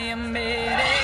I am made.